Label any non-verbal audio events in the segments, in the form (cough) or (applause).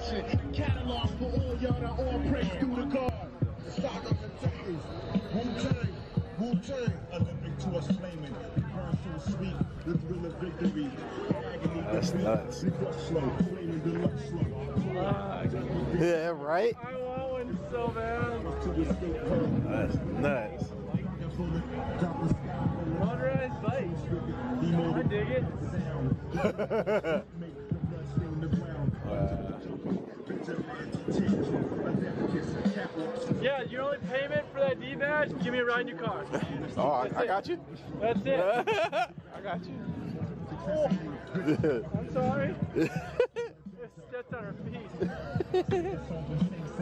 passion. Catalog for all y'all that all praise through the God. Saga continues. Wu-Tang, Wu-Tang. Olympic to us flaming. We burn so sweet, the thrill of victory. Agony, That's defeat. nuts. We crush slow, flaming deluxe slow. Ah, yeah, right? I want one so bad. To the state curve. That's nuts. And for the drop the sky from the Motorized bike. I dig it. (laughs) Yeah, your only payment for that D badge, give me a ride in your car. oh, I, I got you. That's it. (laughs) I got you. (laughs) I'm sorry. Stepped on her feet.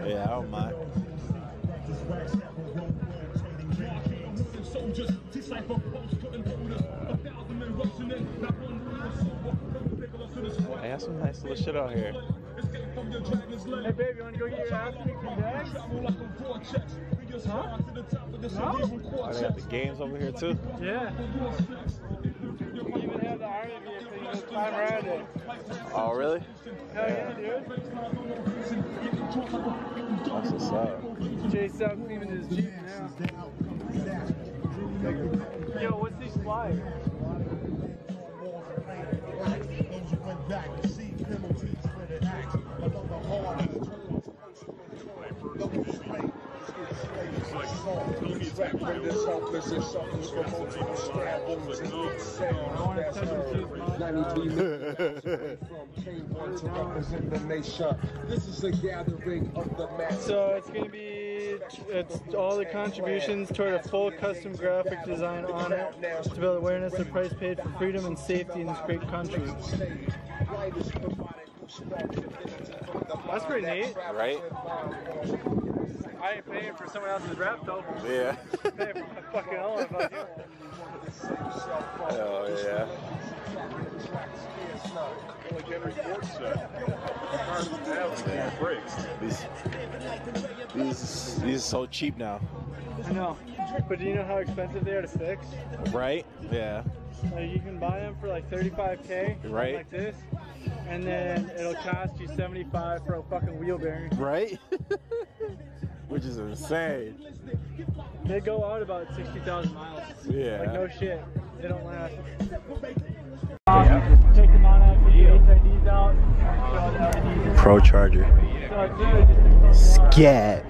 yeah, I don't mind. Soldiers, decipher posts, couldn't hold us. A thousand men rushing in, not one was sober. Pickle us in the squad. They have some nice little shit out here. Escape from your dragon's Hey, babe, you want to go get your ass kicked in bags? Travel like a vortex. We just fly to the top of this No? they got the games over here too. Yeah. You even have the Iron vehicle. You can climb around it. Oh, really? Hell yeah, dude. That's what's up. Jay's out cleaning his Jeep now. Yo, what's these flyers? This helpless and suffers from multiple scrambles and big sounds. That's heard. 93 million from Chamber to represent the nation. This is a gathering of the masses. So it's gonna be it's all the contributions toward a full custom graphic design on it to build awareness of price paid for freedom and safety in this great country. That's pretty neat. Right? I ain't paying for someone else's rap though. Yeah. I'm paying for my fucking own. if I do. Oh, yeah. These, these, these are so cheap now. I know. But do you know how expensive they are to fix? Right? Yeah. Like you can buy them for like 35k, Right. like this, and then it'll cost you 75 for a fucking wheel bearing. Right? (laughs) Which is insane. They go out about 60,000 miles. Yeah. Like no shit, they don't last. Take them on out, get the out. show the LEDs. ProCharger. So it's really just a Scat.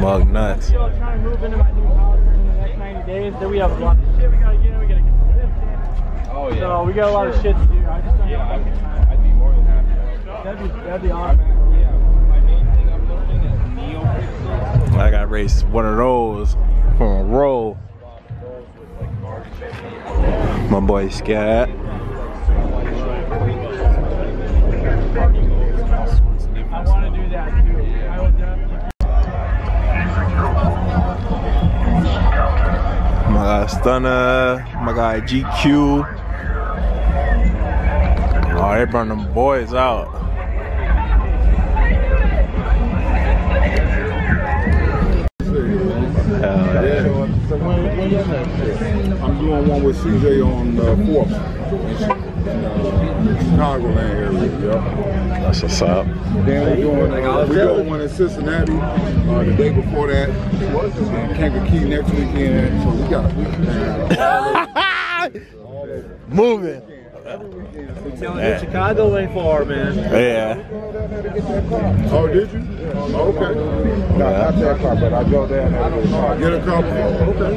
Mug nuts. Trying to move into my new house in the next 90 days. Then we have a lot of shit we gotta get. We gotta get rid of Oh yeah. So we got a lot of shit to do. I just don't Yeah, I got race one of those from a roll. My boy definitely. My guy Stunna. My guy GQue. Oh, they burn them boys out. Hell yeah. I'm doing one with CJ on uh, 4th in uh, Chicagoland area. Yep. That's what's up. Then we're doing, uh, we're doing one in Cincinnati uh, the day before that. And Kankakee next weekend. So we got we (laughs) Moving. Yeah. Chicago ain't far, man. Yeah. Oh, did you? Oh, okay. No, not that car, but I go there and I get a car. Get a car. Okay.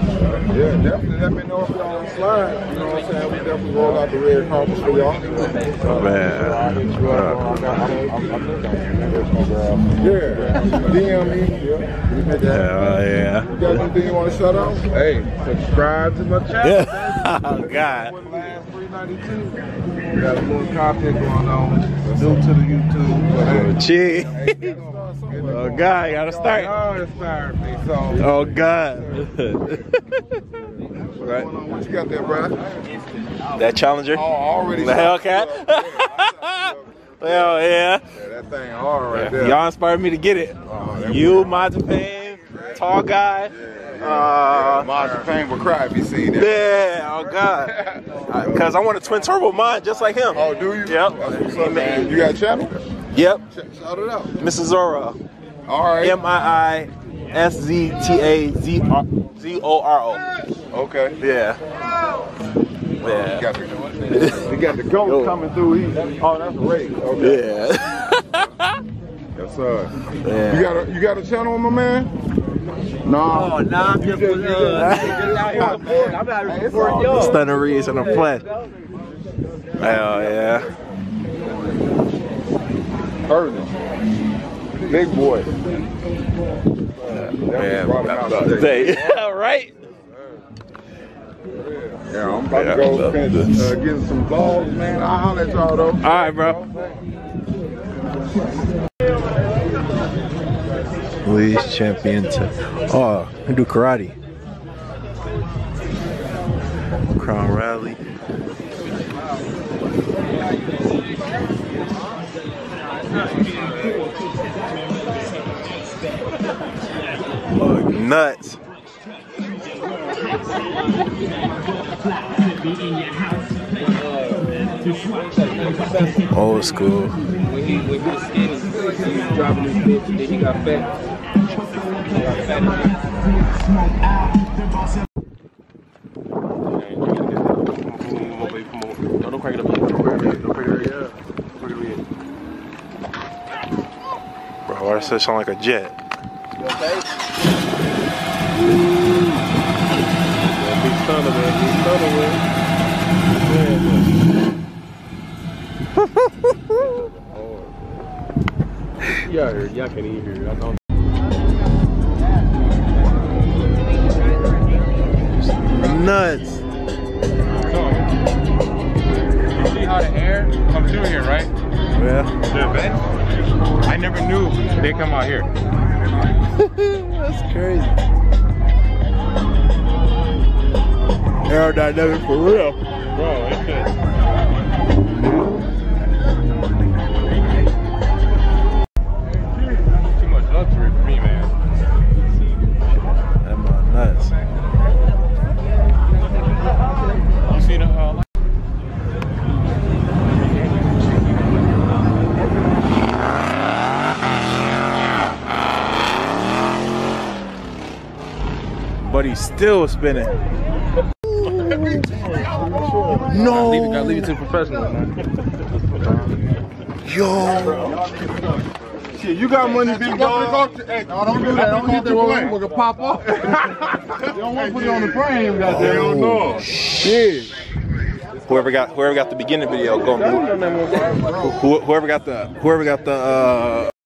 Yeah, definitely let me know if y'all slide. You know what I'm saying? We definitely roll out the red carpet for y'all. Oh, man. Yeah. DM me. Yeah. We make yeah. You got anything you want to shout out? Hey, subscribe to my channel. Yeah. (laughs) Oh, God. Last 392. We got a little content going on. New to the YouTube. But Gee. hey, (laughs) Oh, God. Gotta start. Oh, inspired me. So, Oh, God. right. what you got there, bro? That Challenger? Oh, already. The Hellcat? (laughs) Yeah, Hell yeah. yeah, that thing hard right there. Y'all inspired me to get it. Oh, You, Mazepin, tall guy. Uh, Marshall Payne would cry if he seen that. yeah, oh God. (laughs) Because I want a twin turbo mine just like him. Oh, do you? Yep. Up, man. You got a channel? Yep. Shout it out. Mrs. Zora. All right. M I I S Z T A Z R Z O R O. Okay. Yeah. You Yeah. got the, (laughs) you got the goat coming through. He, oh, that's a race. Okay. Yeah. (laughs) Yes, sir. Yeah. You got a you got a channel, my man? No. Oh, nah, I'm just, uh, get it out here on the board. I'm out here supporting y'all. Stunna Reese in the flesh. Hell yeah. Ernest. Big boy. Yeah, brought today. (laughs) yeah, right? Yeah, I'm about Yeah, to go love finish uh, getting some vlogs, man. I'll holler at y'all though. All right, bro. Louis champion to oh, I do karate. Crown Rally. Nuts. Old school. When he, when he was skinny, he was his bitch, then he got fat. Bro, why does that sound like a jet? (laughs) Y'all heard, y'all can't even hear. Nuts. see how the air comes through here, right? Yeah. I never knew they come out here. (laughs) That's crazy. Aerodynamic for real. Bro, it's just. But he's still spinning. No. Leave it, gotta leave it to the professionals, man. Yo. Shit, you got money, big dog. Hey, no, don't do that. Don't get that one. We're gonna pop up. (laughs) you don't want to put it on the frame. Goddamn. Hell no. Shit. Whoever got whoever got the beginning video, go. Who, whoever got the whoever got the uh